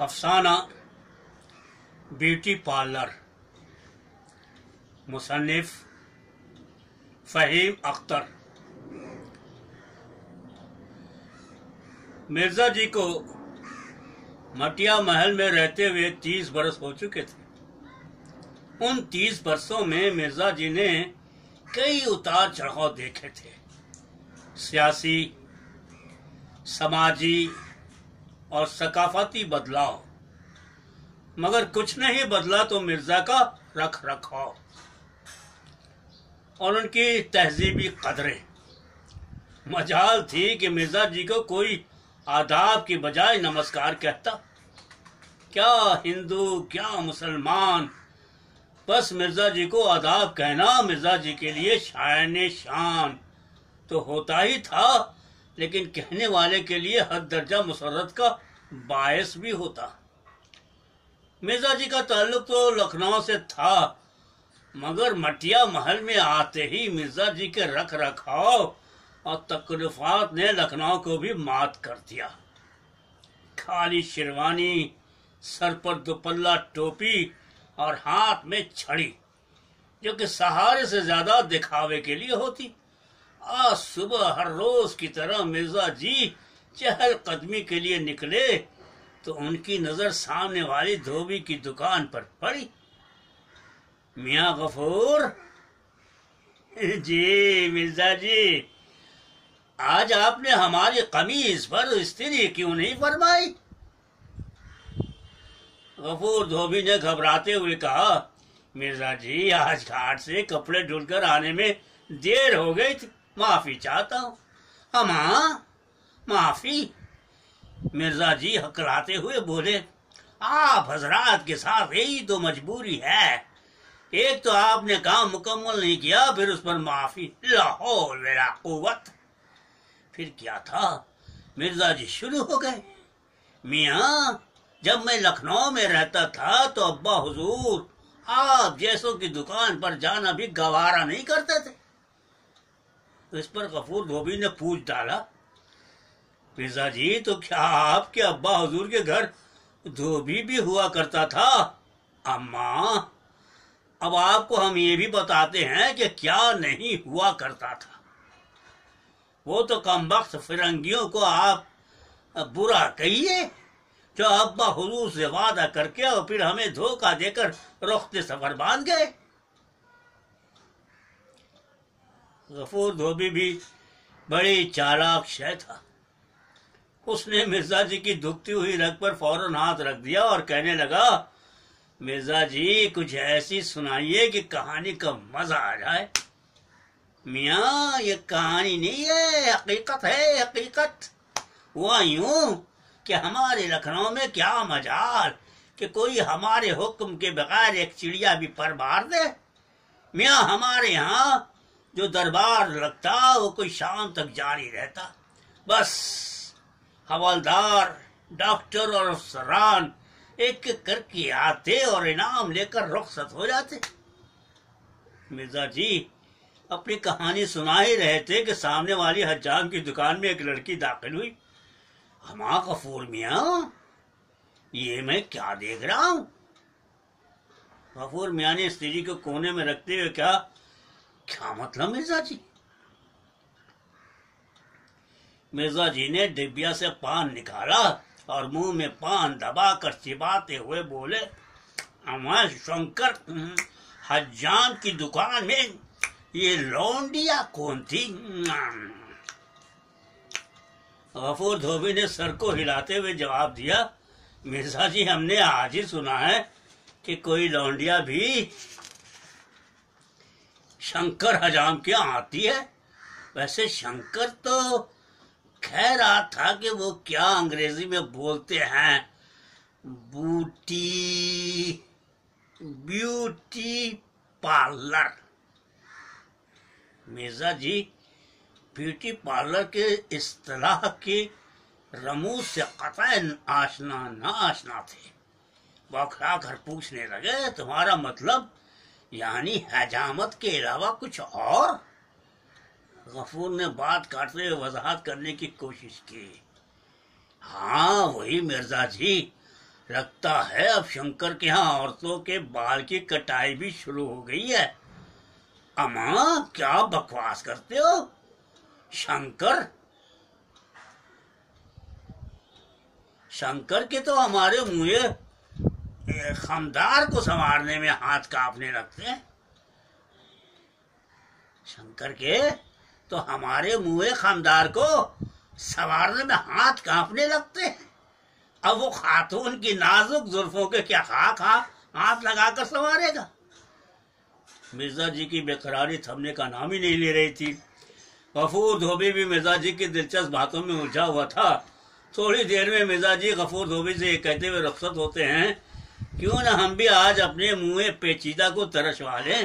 افسانہ beauty parlour, مصنف فہیم اختر۔ مرزا جی کو مٹیا محل میں رہتے ہوئے تیس برس ہو چکے تھے۔ ان تیس برسوں میں مرزا جی نے کئی اتار چڑھاؤ دیکھے تھے۔ سیاسی، سماجی اور ثقافتی بدلاؤ۔ مگر کچھ نہیں بدلا تو مرزا کا رکھ رکھاؤ۔ اور ان کی تہذیبی قدریں۔ مجال تھی کہ مرزا جی کو کوئی آداب کی بجائے نمسکار کہتا۔ کیا ہندو، کیا مسلمان؟ بس مرزا جی کو آداب کہنا مرزا جی کے لیے شائن شان تو ہوتا ہی تھا۔ لیکن کہنے والے کے لیے حد درجہ مسرت کا باعث بھی ہوتا۔ مرزا جی کا تعلق تو لکھنؤ سے تھا، مگر مٹیا محل میں آتے ہی مرزا جی کے رکھ رکھاؤ اور تکلفات نے لکھنؤ کو بھی مات کر دیا۔ خالی شیروانی سر پر دوپلہ ٹوپی اور ہاتھ میں چھڑی، جو کہ سہارے سے زیادہ دکھاوے کے لیے ہوتی۔ آج صبح ہر روز کی طرح مرزا جی چہل قدمی کے لیے نکلے تو ان کی نظر سامنے والی دھوبی کی دکان پر پڑی۔ میاں غفور۔ جی مرزا جی آج آپ نے ہماری قمیض پر استری کیوں نہیں فرمائی؟ غفور دھوبی نے گھبراتے ہوئے کہا، مرزا جی آج گھاٹ سے کپڑے ڈھل کر آنے میں دیر ہو گئی تھی۔ معافی چاہتا ہوں۔ ہاں معافی۔ مرزا جی ہکلاتے ہوئے بولے، آپ حضرات کے ساتھ یہی تو مجبوری ہے۔ ایک تو آپ نے کام مکمل نہیں کیا، پھر اس پر معافی۔ لاہور میرا قوت۔ پھر کیا تھا؟ مرزا جی شروع ہو گئے۔ میاں، جب میں لکھنؤ میں رہتا تھا تو ابا حضور آپ جیسوں کی دکان پر جانا بھی گوارا نہیں کرتے تھے۔ اس پر غفور دھوبی نے پوچھ ڈالا، مرزا جی تو کیا آپ کے ابا حضور کے گھر دھوبی بھی ہوا کرتا تھا؟ اماں اب آپ کو ہم یہ بھی بتاتے ہیں کہ کیا نہیں ہوا کرتا تھا۔ وہ تو کم وقت فرنگیوں کو آپ برا کہیے جو ابا حضور سے وعدہ کر کے اور پھر ہمیں دھوکہ دے کر رخت سفر باندھ گئے۔ غفور دھوبی بھی بڑی چالاک شہ تھا۔ اس نے مرزا جی کی دکھتی ہوئی رگ پر فوراً ہاتھ رکھ دیا اور کہنے لگا، مرزا جی کچھ ایسی سنائیے کہ کہانی کا مزہ آ جائے۔ میاں، یہ کہانی نہیں ہے، حقیقت ہے، حقیقت۔ وہ یوں کہ ہمارے لکھنؤ میں کیا مجال کہ کوئی ہمارے حکم کے بغیر ایک چڑیا بھی پر مار دے۔ میاں، ہمارے یہاں جو دربار لگتا وہ کوئی شام تک جاری رہتا۔ بس، حوالدار، ڈاکٹر اور افسران ایک ایک کر کے آتے اور انعام لے کر رخصت ہو جاتے۔ مرزا جی اپنی کہانی سنا ہی رہے تھے کہ سامنے والی حجام کی دکان میں ایک لڑکی داخل ہوئی۔ ہما غفور میاں، یہ میں کیا دیکھ رہا ہوں؟ غفور میاں نے استری کو کونے میں رکھتے ہوئے کیا کیا مطلب مرزا جی۔ مرزا جی نے ڈبیا سے پان نکالا اور منہ میں پان دبا کر چباتے ہوئے بولے ہمارے شنکر، حجام کی دکان میں یہ لونڈیا کون تھی غفور دھوبی نے سر کو ہلاتے ہوئے جواب دیا، مرزا جی ہم نے آج ہی سنا ہے کہ کوئی لونڈیا بھی شنکر حجام کے آتی ہے۔ ویسے شنکر تو کہہ رہا تھا کہ وہ کیا انگریزی میں بولتے ہیں۔ بوٹی، beauty parlour. Mirza ji beauty parlour کے اصطلاح کے رموز سے قطع آشنا نہ آشنا تھے۔ بوکھلا کر پوچھنے لگے، تمہارا مطلب یعنی حجامت کے علاوہ کچھ اور؟ غفور نے بات کاٹتے ہوئے وضاحت کرنے کی کوشش کی۔ ہاں وہی مرزا جی لگتا ہے اب شنکر کے ہاں عورتوں کے بال کی کٹائی بھی شروع ہو گئی ہے۔ اما، کیا بکواس کرتے ہو؟ شنکر؟ شنکر کے تو ہمارے منہ خمدار کو سنوارنے میں ہاتھ کاپنے لگتے ہیں؟ شنکر کے، تو ہمارے منہ خاندار کو سوارنے میں ہاتھ کانپنے لگتے ہیں؟ اب وہ خاتون کی نازک زلفوں کے کیا خاک ہاں، ہاتھ لگا کر سنوارے گا؟ مرزا جی کی بےقراری تھمنے کا نام ہی نہیں لے رہی تھی۔ غفور دھوبی بھی مرزا جی کی دلچسپ باتوں میں الجھا ہوا تھا۔ تھوڑی دیر میں مرزا جی غفور دھوبی سے یہ کہتے ہوئے رخصت ہوتے ہیں کیوں نہ ہم بھی آج اپنے منہ پیچیدہ کو ترشوا لیں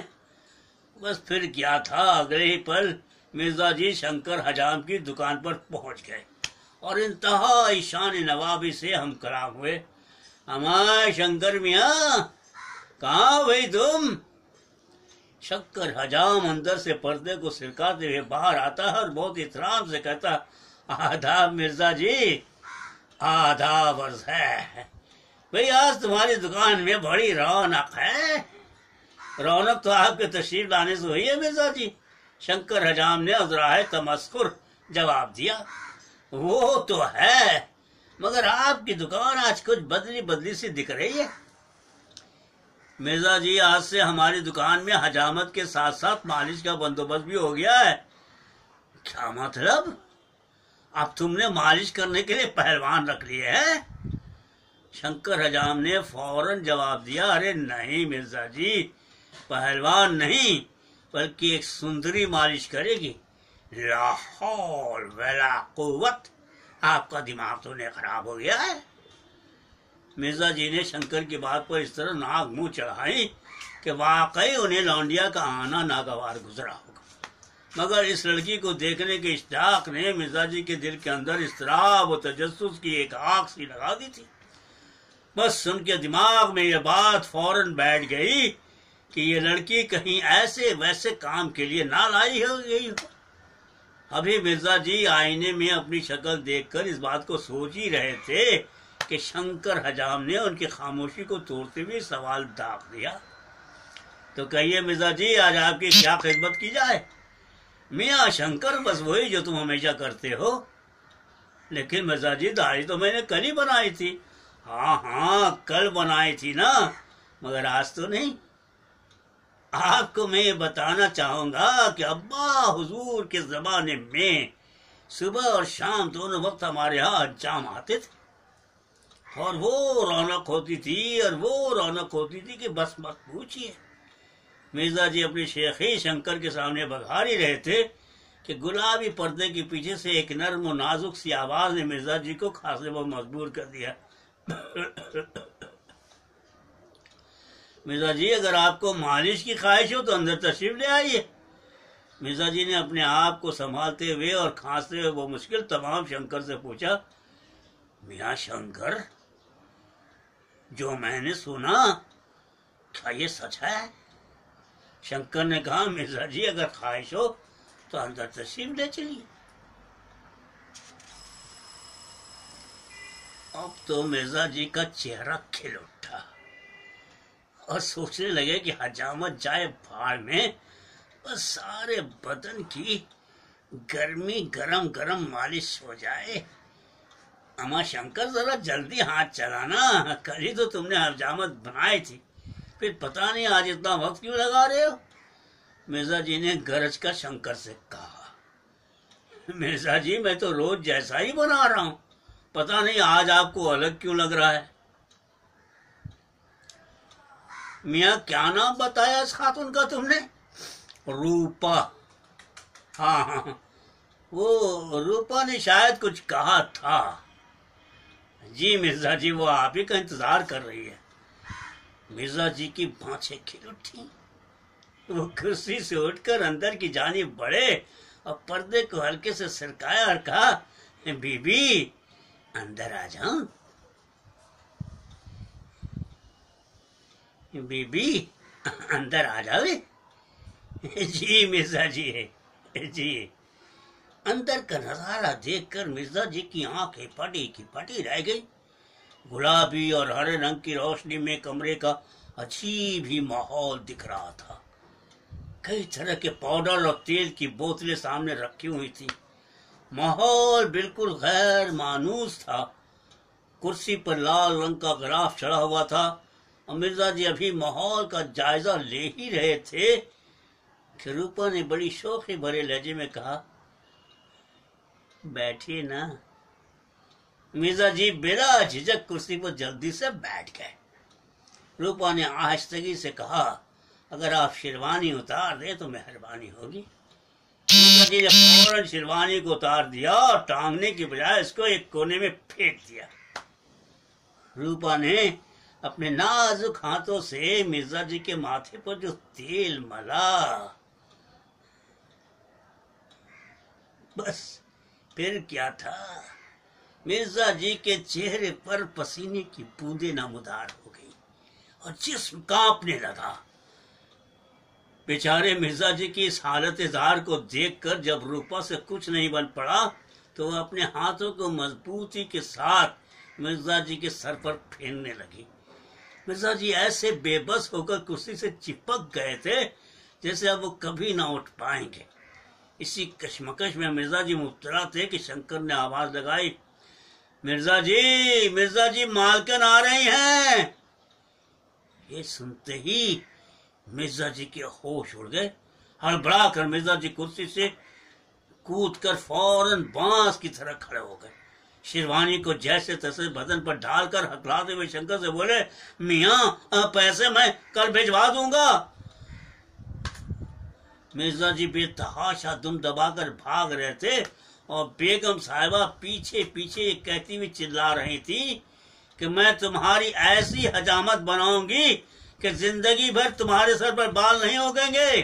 بس پھر کیا تھا، اگلے ہی پل مرزا جی شنکر حجام کی دکان پر پہنچ گئے اور انتہا شان نوابی سے ہم کلام ہوئے۔ ہمارے شنکر میاں، کہاں بھائی تم؟ شکر حجام اندر سے پردے کو سرکاتے ہوئے باہر آتا ہے اور بہت احترام سے کہتا آدھا مرزا جی آدھا برس ہے۔ بھئی آج تمہاری دکان میں بڑی رونق ہے۔ رونق تو آپ کے تشریف لانے سے ہوئی ہے مرزا جی۔ شنکر حجام نے ازراہ تمسکر جواب دیا۔ وہ تو ہے، مگر آپ کی دکان آج کچھ بدلی بدلی سی دکھ رہی ہے۔ مرزا جی آج سے ہماری دکان میں حجامت کے ساتھ ساتھ مالش کا بندوبست بھی ہو گیا ہے۔ کیا مطلب؟ اب تم نے مالش کرنے کے لیے پہلوان رکھ لیے ہے شنکر حجام نے فوراً جواب دیا، ارے نہیں مرزا جی پہلوان نہیں، بلکہ ایک سندری مالش کرے گی۔ لاہور، ولا قوت، آپ کا دماغ تو نہیں خراب ہو گیا ہے۔ مرزا جی نے شنکر کی بات پر اس طرح ناک منہ چڑھائی کہ واقعی انہیں لانڈیا کا آنا ناگوار گزرا ہوگا۔ مگر اس لڑکی کو دیکھنے کے اشتاق نے مرزا جی کے دل کے اندر اضطراب و تجسس کی ایک آنکھ سی لگا دی تھی۔ بس ان کے دماغ میں یہ بات فوراً بیٹھ گئی کہ یہ لڑکی کہیں ایسے ویسے کام کے لیے نہ لائی ہو گئی ہو۔ ابھی مرزا جی آئینے میں اپنی شکل دیکھ کر اس بات کو سوچ ہی رہے تھے کہ شنکر حجام نے ان کی خاموشی کو توڑتے ہوئے سوال داغ دیا۔ تو کہیے مرزا جی آج آپ کی کیا خدمت کی جائے؟ میاں شنکر بس وہی جو تم ہمیشہ کرتے ہو۔ لیکن مرزا جی داڑھی تو میں نے کل ہی بنائی تھی۔ ہاں ہاں کل بنائی تھی نا، مگر آج تو نہیں۔ آپ کو میں یہ بتانا چاہوں گا کہ ابا حضور کے زمانے میں صبح اور شام دونوں وقت ہمارے ہاں جام آتے تھے۔ اور وہ رونق ہوتی تھی، اور وہ رونق ہوتی تھی کہ بس مت پوچھیے مرزا جی اپنے شیخی شنکر کے سامنے بگھار ہی رہے تھے کہ گلابی پردے کے پیچھے سے ایک نرم و نازک سی آواز نے مرزا جی کو خاصے وہ مجبور کر دیا۔ مرزا جی اگر آپ کو مالش کی خواہش ہو تو اندر تشریف لے آئیے۔ مرزا جی نے اپنے آپ کو سنبھالتے ہوئے اور کھانستے ہوئے وہ مشکل تمام شنکر سے پوچھا، میاں شنکر، جو میں نے سنا، کیا یہ سچ ہے؟ شنکر نے کہا، مرزا جی اگر خواہش ہو تو اندر تشریف لے چلیے۔ اب تو مرزا جی کا چہرہ کھل اٹھا اور سوچنے لگے کہ حجامت جائے بھاڑ میں، بس سارے بدن کی گرمی گرم گرم مالش ہو جائے۔ اما شنکر، ذرا جلدی ہاتھ چلانا۔ کل ہی تو تم نے حجامت بنائی تھی۔ پھر پتا نہیں آج اتنا وقت کیوں لگا رہے ہو؟ مرزا جی نے گرج کا شنکر سے کہا، مرزا جی میں تو روز جیسا ہی بنا رہا ہوں۔ پتا نہیں آج آپ کو الگ کیوں لگ رہا ہے؟ میاں، کیا نام بتایا اس خاتون کا تم نے؟ روپا۔ ہاں،, ہاں ہاں وہ روپا نے شاید کچھ کہا تھا۔ جی مرزا جی وہ آپ ہی کا انتظار کر رہی ہے۔ مرزا جی کی بانچیں کھل اٹھی وہ کرسی سے اٹھ کر اندر کی جانب بڑھے اور پردے کو ہلکے سے سرکایا اور کہا، بی بی اندر آ جاؤں۔ بی بی، اندر آ جاوے جی مرزا جی ہے جی۔ اندر کا نظارہ دیکھ کر مرزا جی کی آنکھیں پٹی کی پٹی رہ گئی۔ گلابی اور ہرے رنگ کی روشنی میں کمرے کا عجیب ہی ماحول دکھ رہا تھا۔ کئی طرح کے پاؤڈر اور تیل کی بوتلیں سامنے رکھی ہوئی تھی ماحول بالکل غیر مانوس تھا۔ کرسی پر لال رنگ کا گراف چڑھا ہوا تھا۔ اور مرزا جی ابھی ماحول کا جائزہ لے ہی رہے تھے۔ کہ روپا نے بڑی شوخی بھرے لہجے میں کہا، بیٹھیے نا۔ مرزا جی بلا جھجک کرسی پر جلدی سے بیٹھ گئے۔ روپا نے آہستگی سے کہا، اگر آپ شیروانی اتار دیں تو مہربانی ہوگی۔ نے فوراً شیروانی کو اتار دیا اور ٹانگنے کی بجائے اس کو ایک کونے میں پھینک دیا۔ روپا نے اپنے نازک ہاتھوں سے مرزا جی کے ماتھے پر جو تیل ملا، بس پھر کیا تھا؟ مرزا جی کے چہرے پر پسینے کی بوندیں نمودار ہو گئی اور جسم کانپنے لگا۔ بیچارے مرزا جی کی اس حالت اظہار کو دیکھ کر جب روپا سے کچھ نہیں بن پڑا تو وہ اپنے ہاتھوں کو مضبوطی کے ساتھ مرزا جی کے سر پر پھیرنے لگی۔ مرزا جی ایسے بے بس ہو کر کرسی سے چپک گئے تھے جیسے اب وہ کبھی نہ اٹھ پائیں گے۔ اسی کشمکش میں مرزا جی مبتلا تھے کہ شنکر نے آواز لگائی، مرزا جی مرزا جی مالکن آ رہی ہیں۔ یہ سنتے ہی مرزا جی کے ہوش اڑ گئے۔ ہڑبڑا کر مرزا جی کرسی سے کود کر فوراً بانس کی طرح کھڑے ہو گئے۔ شیروانی کو جیسے تیسے بدن پر ڈال کر ہکلاتے ہوئے شنکر سے بولے، میاں پیسے میں کل بھیجوا دوں گا۔ مرزا جی بے تحاشا دم دبا کر بھاگ رہے تھے اور بیگم صاحبہ پیچھے پیچھے کہتی ہوئی چلا رہی تھی کہ میں تمہاری ایسی حجامت بناؤں گی کہ زندگی بھر تمہارے سر پر بال نہیں ہوگیں گے